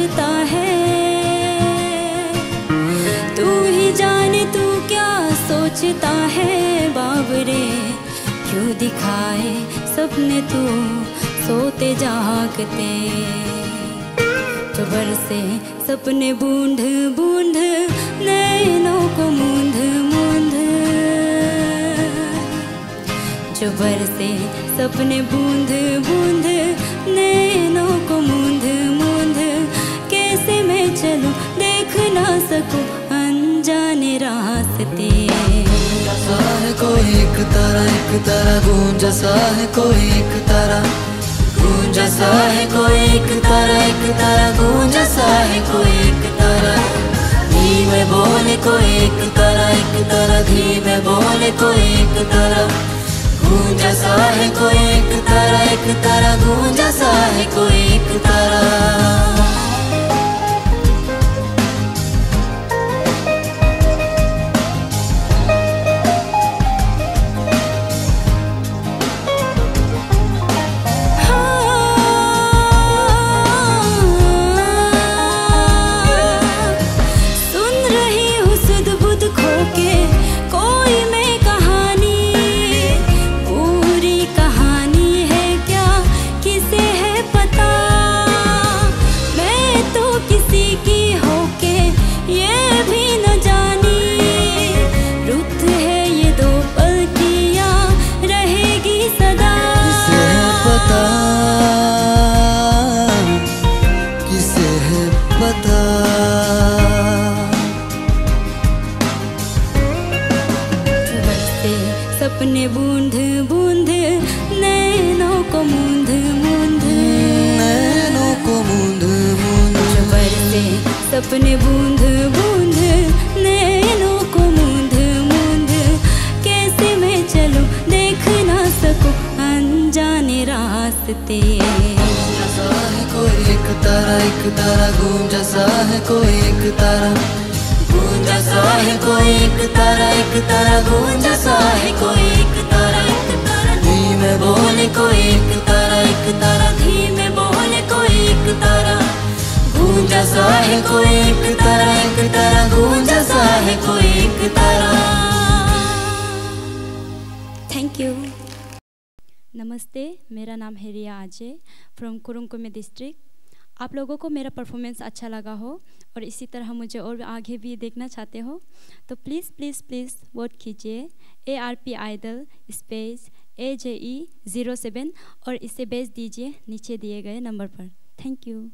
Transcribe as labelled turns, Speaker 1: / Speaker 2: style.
Speaker 1: सोचता है। तू ही जाने तू क्या सोचता है? बाबरे, क्यों दिखाए सपने तू? सोते जागते। जो बरसे सपने बूंद बूंद, नैनों को मूंद मूंद। जो बरसे सपने बूंद बूंद, नैनों को मूंद रास्ते।
Speaker 2: सा है कोई एक तारा एक तारा गूंजा सा है कोई एक तारा। गूंजा सा है कोई एक तारा एक तारा गूंजा सा है कोई एक तारा। धीमे बोले कोई एक तारा एक तारा, धीमे बोले कोई एक तारा। गूंजा सा है कोई एक तारा एक तारा गूंजा सा है कोई एक तारा।
Speaker 1: सपने बूंद बूंद, नैनों को मूंद मूंद। कैसे मैं चलूँ, देख ना सकूँ, अनजाने रास्ते।
Speaker 2: कोई एक तारा एक तारा, गूंजा सा है कोई एक तारा। गूंजा सा है कोई एक तारा एक तारा, गूंजा सा है कोई एक तारा। एक तारा धीमे बोले कोई
Speaker 1: नमस्ते, मेरा नाम है रिया आजे फ्रॉम कुरुंकुमे डिस्ट्रिक्ट आप लोगों को मेरा परफॉर्मेंस अच्छा लगा हो और इसी तरह मुझे और आगे भी देखना चाहते हो तो प्लीज़ प्लीज़ प्लीज़ वोट कीजिए। A R P idol space A J E zero seven और इसे भेज दीजिए नीचे दिए गए नंबर पर। Thank you